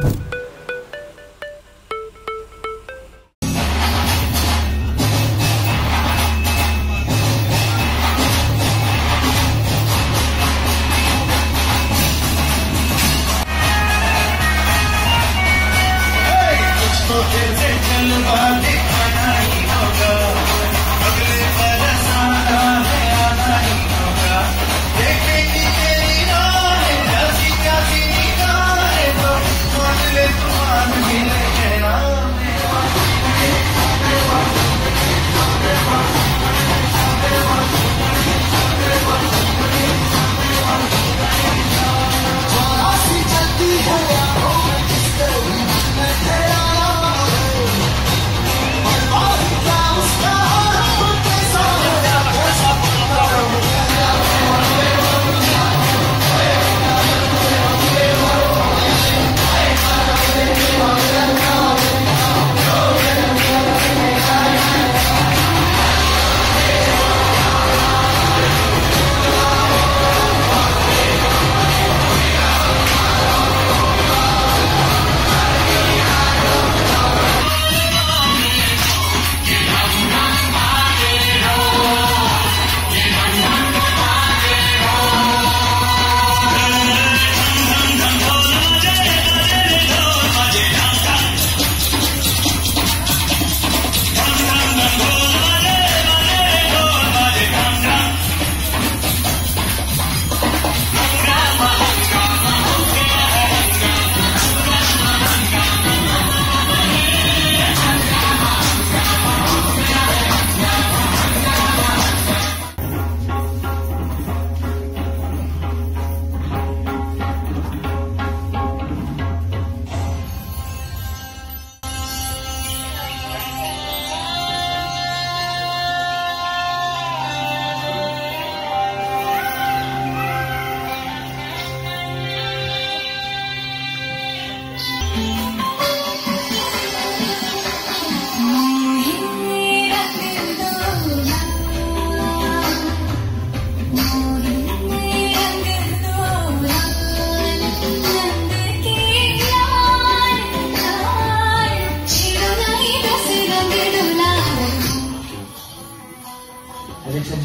you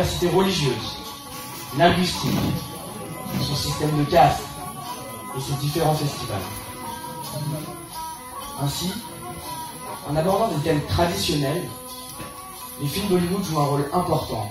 religieuse, linguistique, son système de caste et ses différents festivals. Ainsi, en abordant des thèmes traditionnels, les films d'Hollywood jouent un rôle important.